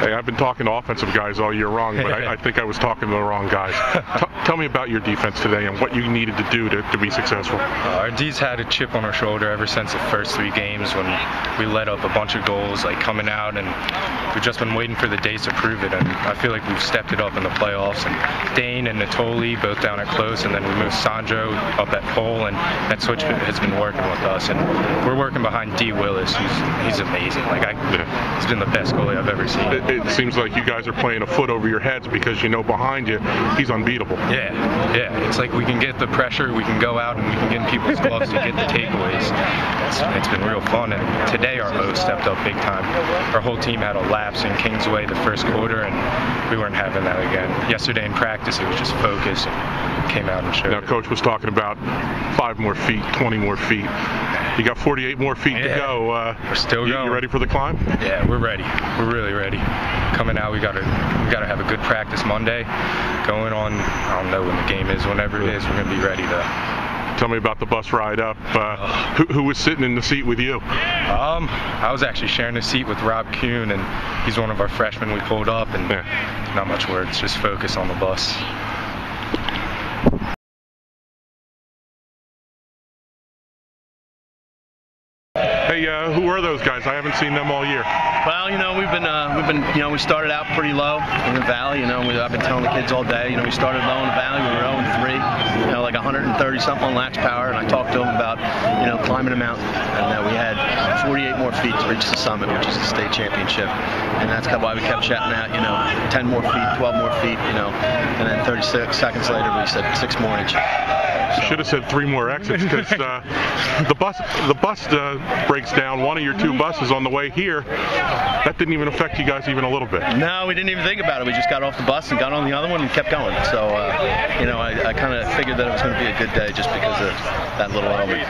Hey, I've been talking to offensive guys all year long, but I, I think I was talking to the wrong guys. T- tell me about your defense today and what you needed to do to, to be successful. Uh, our D's had a chip on our shoulder ever since the first three games when we let up a bunch of goals, like coming out, and we've just been waiting for the days to prove it. And I feel like we've stepped it up in the playoffs. And Dane and Natoli both down at close, and then we moved Sandro up at pole, and that switch has been working with us. And we're working behind D. Willis, who's he's amazing. Like I, Yeah. he's been the best goalie I've ever seen. It, seems like you guys are playing a foot over your heads because you know behind you he's unbeatable. Yeah, yeah. It's like we can get the pressure, we can go out and we can get in people's gloves to get the takeaways. It's, it's been real fun. And today our O stepped up big time. Our whole team had a lapse in Kingsway the first quarter, and we weren't having that again. Yesterday in practice, it was just focus and came out and showed. Now, it. coach was talking about five more feet, 20 more feet. You got 48 more feet to go. Uh, We're still you, going. You ready for the climb? Yeah, we're ready. We're really ready. Coming out, we gotta we gotta have a good practice Monday. Going on, I don't know when the game is. Whenever it is, we're gonna be ready to. Tell me about the bus ride up. Uh, who, who was sitting in the seat with you? Um, I was actually sharing a seat with Rob Kuhn, and he's one of our freshmen we pulled up, and Yeah. not much words, just focus on the bus. Uh, who are those guys? I haven't seen them all year. Well, you know, we've been uh, we've been you know we started out pretty low in the valley. You know, we, I've been telling the kids all day. You know, we started low in the valley. We were 0 and 3. You know, like 130 something on LaxPower, and I talked to them about you know climbing a mountain, and that we had 48 more feet to reach the summit, which is the state championship, and that's kind of why we kept shouting out. You know, 10 more feet, 12 more feet. You know, and then 36 seconds later we said six more inches. Should have said three more exits because uh, the bus the bus uh, breaks down. One of your two buses on the way here. That didn't even affect you guys even a little bit. No, we didn't even think about it. We just got off the bus and got on the other one and kept going. So, uh, you know, I, I kind of figured that it was going to be a good day just because of that little element.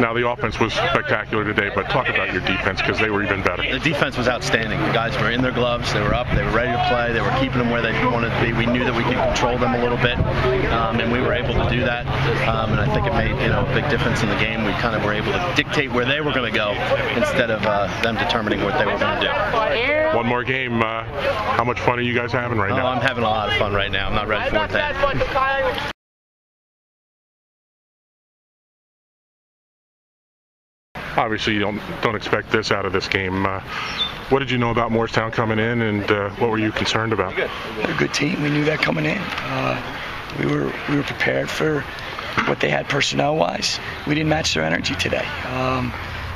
Now the offense was spectacular today, but talk about your defense because they were even better. The defense was outstanding. The guys were in their gloves. They were up. They were ready to play. They were keeping them where they wanted to be. We knew that we could control them a little bit, um, and we were able to do that. Um, and I think it made you know a big difference in the game. We kind of were able to dictate where they were going to go instead of uh, them determining what they were going to do. One more game. Uh, how much fun are you guys having right Oh, now? I'm having a lot of fun right now. I'm not ready for it. yet. Obviously, you don't don't expect this out of this game. Uh, what did you know about Moorestown coming in, and uh, what were you concerned about? They're a good team. We knew that coming in. Uh, we were we were prepared for what they had personnel wise. We didn't match their energy today. Um,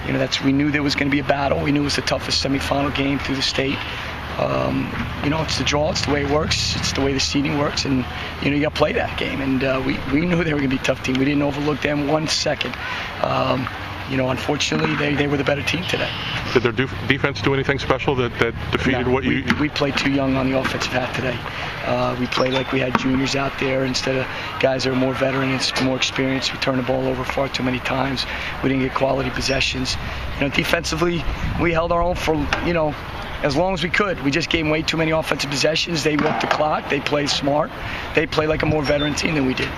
you know, that's we knew there was going to be a battle. We knew it was the toughest semifinal game through the state. Um, you know, it's the draw. It's the way it works. It's the way the seeding works, and you know you got to play that game. And uh, we we knew they were going to be a tough team. We didn't overlook them one second. Um, you know, unfortunately, they, they were the better team today. Did their def- defense do anything special that, that defeated No, what we, you? we played too young on the offensive half today. Uh, we played like we had juniors out there instead of guys that are more veteran and more experienced. We turned the ball over far too many times. We didn't get quality possessions. You know, defensively, we held our own for you know as long as we could. We just gave way too many offensive possessions. They worked the clock. They played smart. They played like a more veteran team than we did.